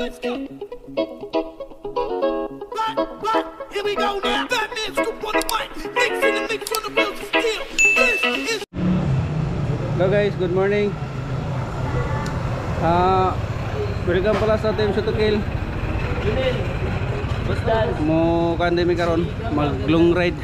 Let's go. But, but, here we go now. Batman scoop on the mic. Mix in the mix on the wheels of steel. This is Hello guys, good morning. Ah, welcome pala sa Team to Kill. Mo kandi mi karon mag long ride.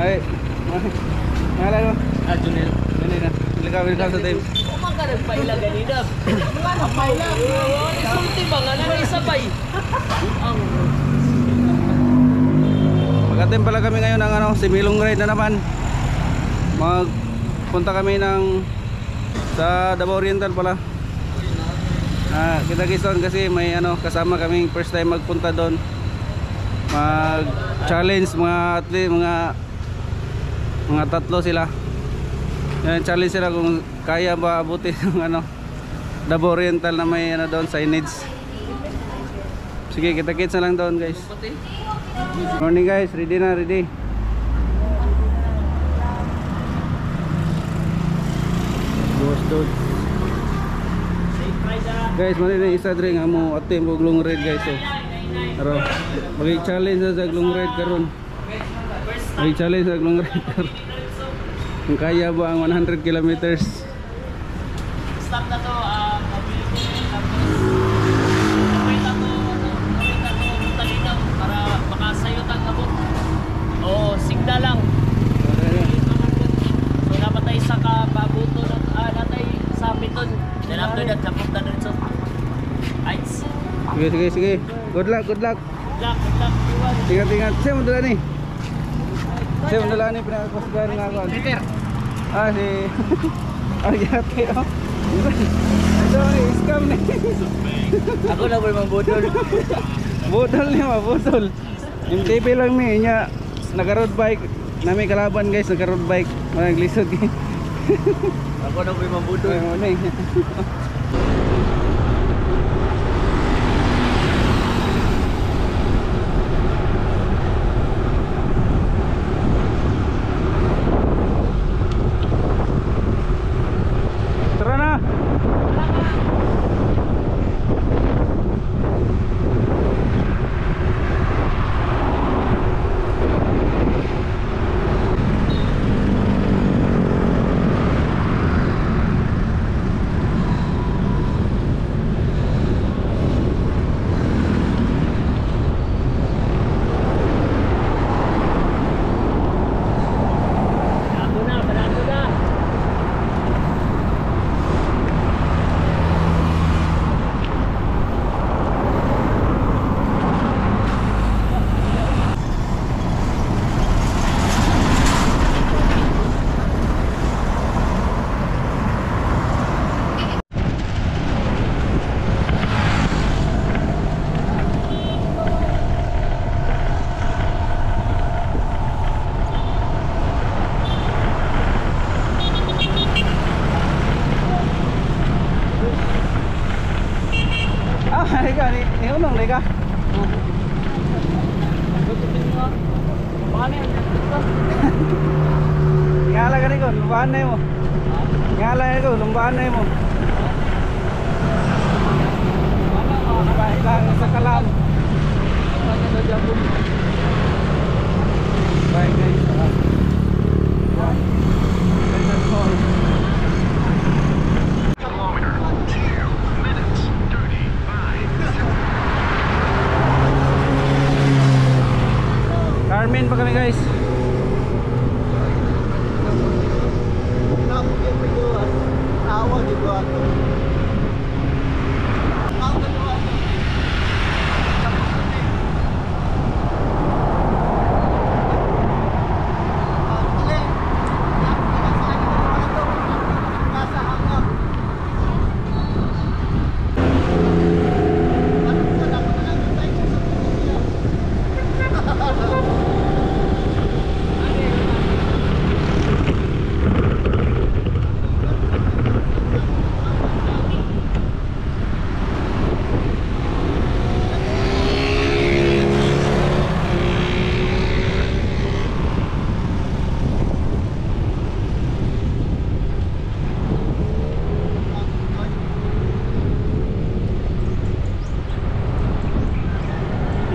Ay, ngalan mo? Ah, Junel. Dali na. Welcome, welcome sa team. Umaga nagpaila ganina. Mga paila. Sulti ba nga na isabay? Ang Mag-attempt pala kami ngayon ng ano, similong ride na naman. Magpunta kami ng sa Davao Oriental pala. Ah, kita doon kasi may ano kasama kaming first time magpunta doon. Mag challenge mga atlet, mga mga tatlo sila. Yan challenge sila kung kaya ba abutin yung ano Davao Oriental na may ano doon signage. Sige, kita-kits na lang doon, guys. Morning guys, ready na, ready. Boss dog. Guys, mali na isa dre nga mo atim og long ride guys. So. Aro, magi challenge na sa long ride karon. Magi challenge sa long ride karon. Kung kaya ba ang 100 kilometers? stop na to. Ah, abot. Oo, signa lang. So dapat tayo sa kababuto na ah, natay sa piton. Then after that, kapag na rin so. Ice. Sige, sige, sige. Good luck, good luck. Lock, lock, iwan. Tingnan, tingnan. Siya mo dala ni. Siya mo dala ni pinakapasgar nga ako. Peter. Ah, si... Aryate, oh. Ito, scam na. Ako na ba budol? Budol niya, ma, budol. Yung TV lang ni, niya, naka-road bike. Nami kalaban guys, naka-road bike. Marang lisod. Ako na ba budol? Ay, mo na eh. Tara na! Ako na, barado na. Ah, halika, ni, ni unong, halika. Paano yan? Ngala ka ni ko, lumbahan na mo. Ngala ka ko, lumbahan na mo. Kailangan sa kalam.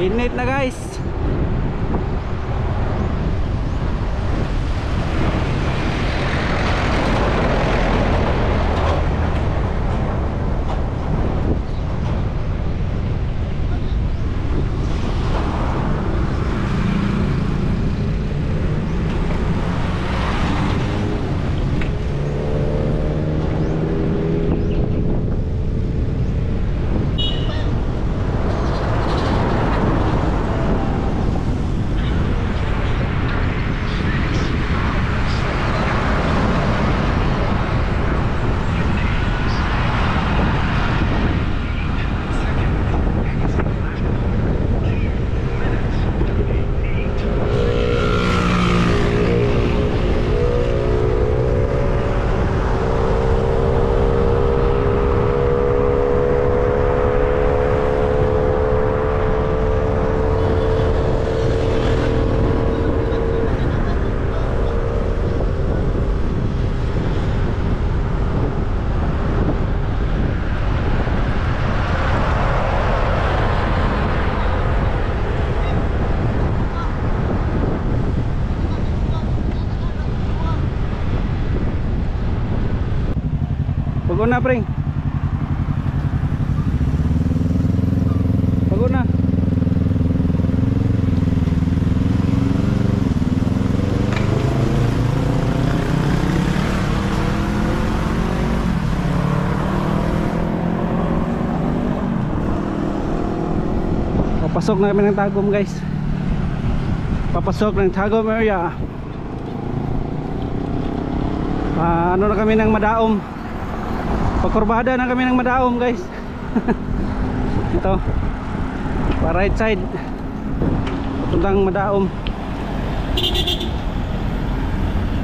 Init na guys. Papasok na kami ng Tagum guys. Papasok ng Tagum area. Ah, Ano na kami ng Madaom? Pakurbada na kami ng Madaom guys. Ito. Pa right side. Papuntang Madaom.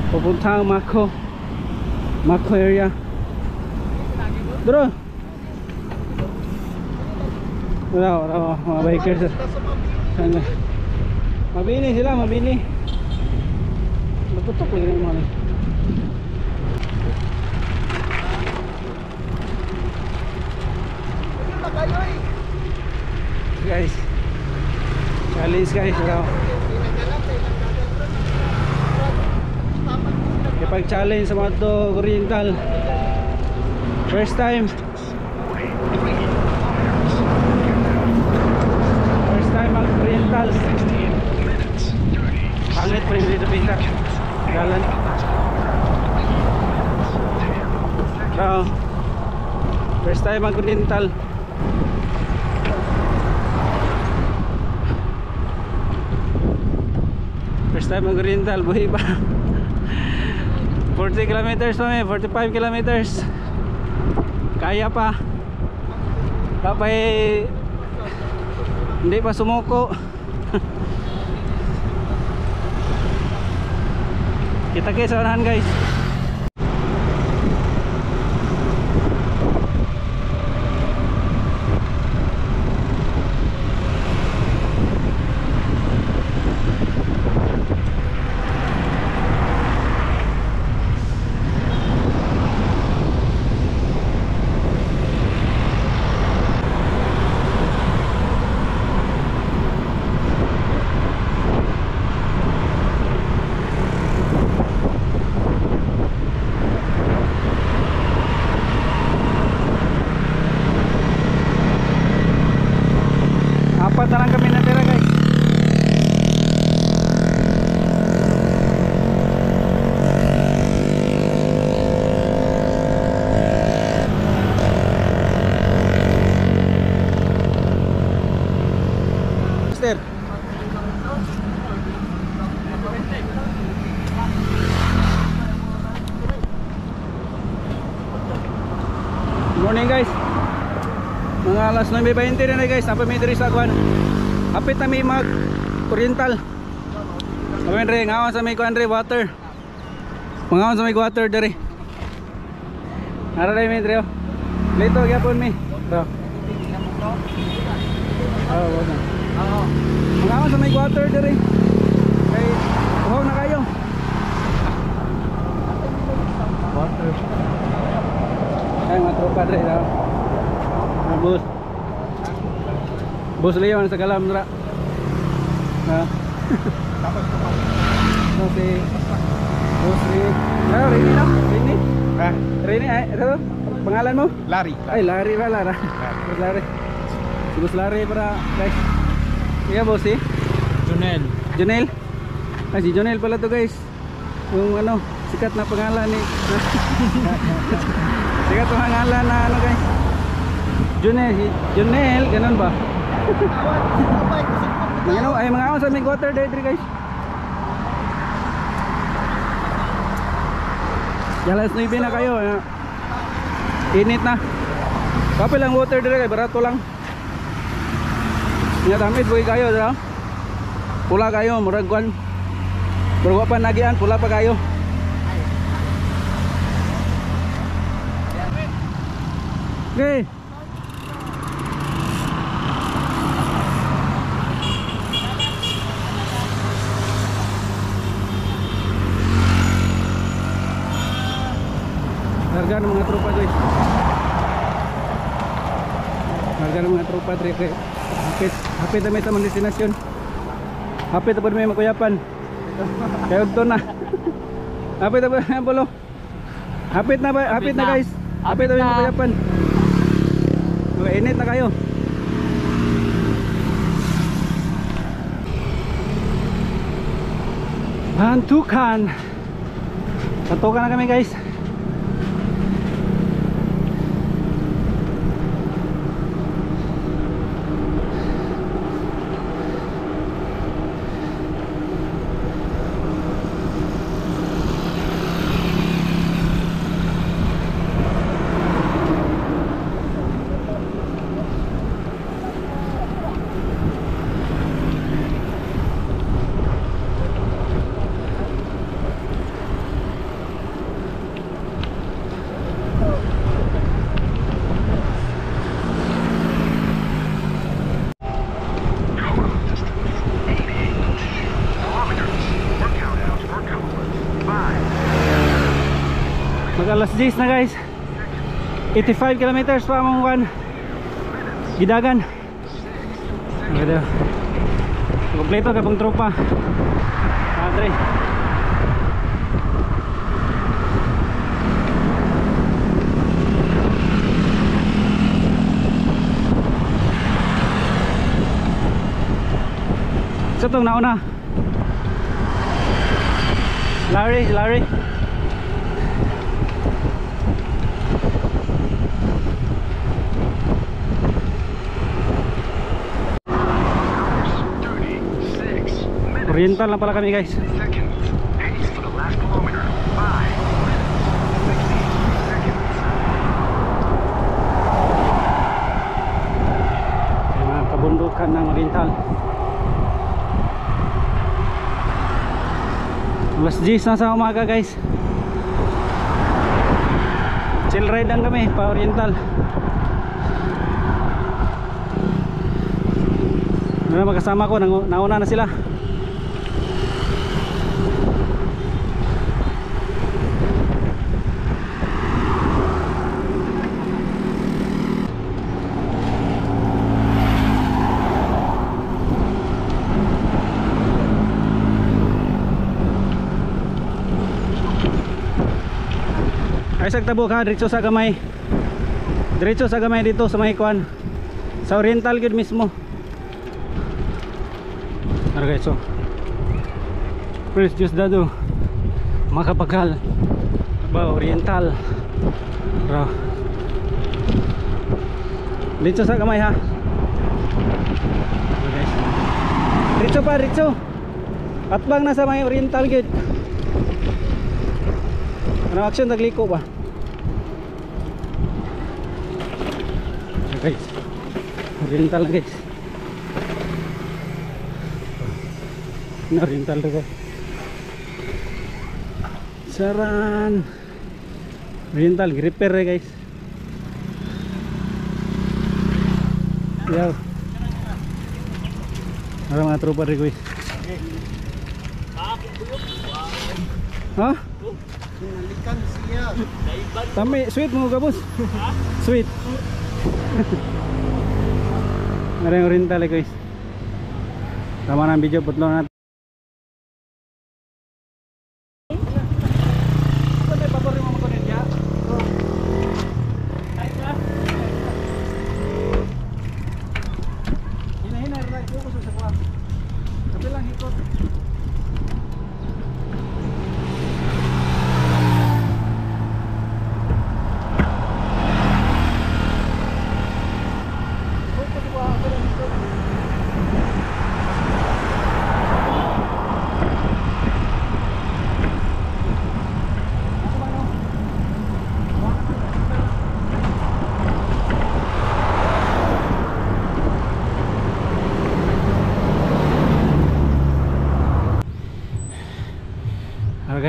Papuntang Mako. Mako area. Duro Wala, wala, mga bikers Sana Mabini sila, mabini Naputok lagi ng mga guys. Challenge guys ito kapag challenge sa mga to oriental. First time first time mag oriental pangit pa yung dito pita galan so first time mag oriental First time mag rental, buhay pa. 40 kilometers pa may, 45 kilometers. Kaya pa. Kapay Hindi pa sumuko Kita kayo guys Apat na lang kami natira guys Mister Good morning guys alas 9.20 na na guys. Napay may diri sa Agwan Hapit na may mag Oriental. Kami rin Ngawan sa may kuan rin water. Mangawan sa may water diri. Nara rin may diri oh. Lito gyapon mi. Ito Oh, wala. Mangawan sa may water diri. Kay Uhaw na kayo. Water. Ay mga tropa diri daw Ah, bus Leon sa kalam dra Ha? Okay. Jose. Ah, Rini na? Rini? Ha? Rini, ay, ito to? Pangalan mo? Lari. Ay, Larry ba, Lara? Boss Larry. Si Boss Larry para, guys. Iya, eh? Junel. Jonel. Ay, si Jonel pala to, guys. Yung ano, sikat na pangalan ni... sikat na pangalan na ano, guys. Jonel, si Jonel, ganun ba? Mga ano, ay mga awon sa may water dahil guys. Yalas 9 na kayo. eh. Init na. Kapil lang water dire kay barato lang. Nga damit boy kayo dira. Pula kayo murag kwan. Murag wa pa nagian pula pa kayo. Okay. Ng mga tropa trip. Hapit, hapit na may tamang destinasyon. Hapit na may makuyapan. Kaya to na. Hapit na ang bulo. Hapit na ba? Hapit na guys. Hapit na may makuyapan. Okay, init na kayo. Bantukan. Bantukan na kami guys. Mag alas 10 na guys. 85 kilometers pa among one Gidagan. Ano Kompleto ka pong tropa. Padre Sa itong nauna. Larry, Larry Oriental na pala kami guys. Yung mga kabundukan ng Oriental. Alas 10 na sa umaga guys. Chill ride lang kami pa Oriental Ano magkasama ko, nauna na sila Ay sag tabok ha, diretso sa gamay. Diretso sa gamay dito sa may. Sa Oriental gid mismo. Ano guys, so. First just dado. Makapagal. Ba Oriental. Bro. Diretso sa gamay ha. Diretso pa, diretso. Atbang na sa may Oriental gid. Ano action tagliko ba? Guys. Oriental guys. Oriental to guys. Saran. Oriental gripper eh guys. Yaw. Ano mga tropa rin guys. Ha? Tami, sweet mo gabos. Sweet. Meron yung oriental guys. Tama na ang video. Putlo na natin.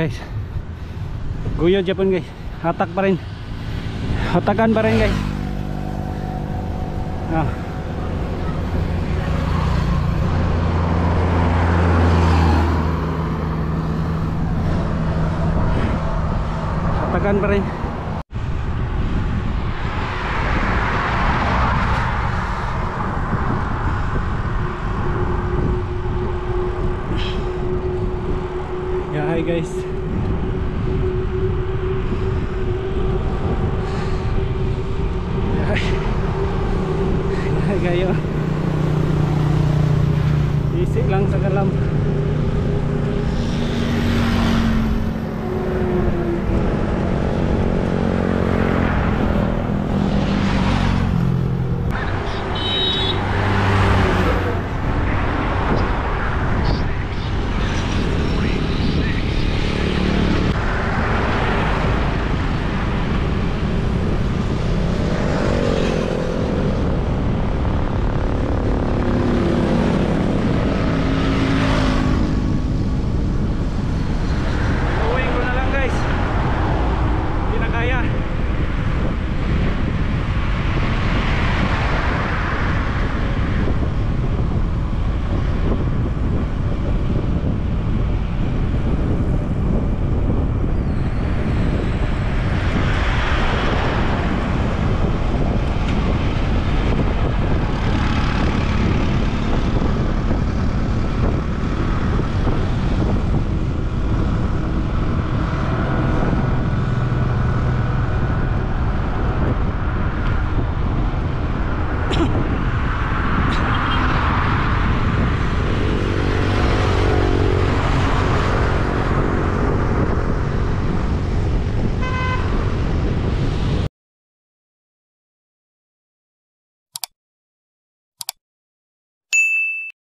guys. Guyo Japon guys. Hatak pa rin. Hatakan pa rin guys. Ah. hatakan pa rin. Hi guys. Nagaya